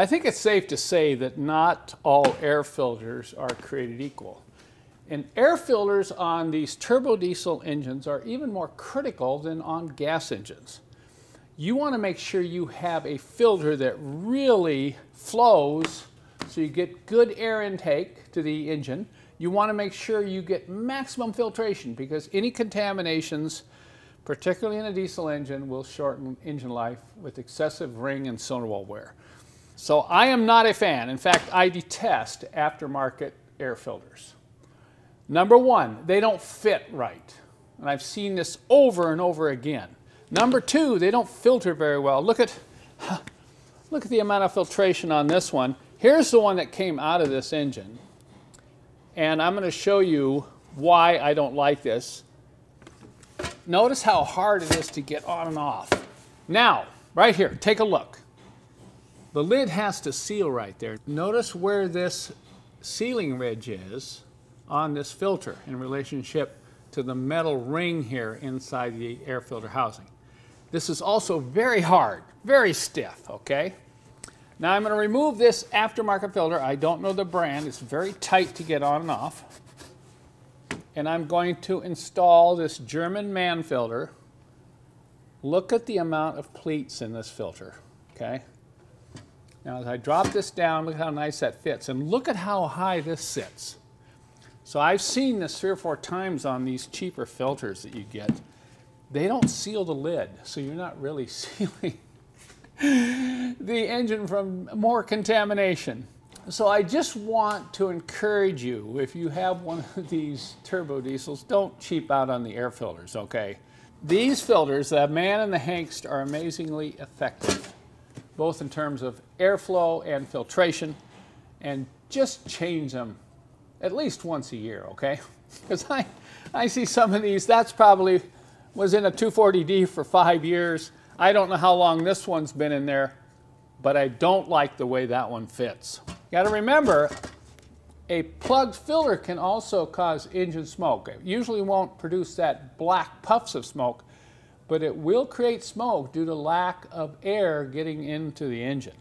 I think it's safe to say that not all air filters are created equal. And air filters on these turbo diesel engines are even more critical than on gas engines. You want to make sure you have a filter that really flows so you get good air intake to the engine. You want to make sure you get maximum filtration because any contaminations, particularly in a diesel engine, will shorten engine life with excessive ring and cylinder wall wear. So I am not a fan. In fact, I detest aftermarket air filters. Number one, they don't fit right. And I've seen this over and over again. Number two, they don't filter very well. Look at, look at the amount of filtration on this one. Here's the one that came out of this engine. And I'm going to show you why I don't like this. Notice how hard it is to get on and off. Now, right here, take a look. The lid has to seal right there. Notice where this sealing ridge is on this filter in relationship to the metal ring here inside the air filter housing. This is also very hard, very stiff, okay? Now I'm going to remove this aftermarket filter. I don't know the brand. It's very tight to get on and off. And I'm going to install this German Mann filter. Look at the amount of pleats in this filter, okay? Now as I drop this down, look how nice that fits. And look at how high this sits. So I've seen this three or four times on these cheaper filters that you get. They don't seal the lid, so you're not really sealing the engine from more contamination. So I just want to encourage you, if you have one of these turbo diesels, don't cheap out on the air filters, okay? These filters, the Mann and the Hengst, are amazingly effective both in terms of airflow and filtration, and just change them at least once a year, okay? Because I, I see some of these, that's probably was in a 240D for five years. I don't know how long this one's been in there, but I don't like the way that one fits. You gotta remember, a plugged filter can also cause engine smoke. It usually won't produce that black puffs of smoke, but it will create smoke due to lack of air getting into the engine.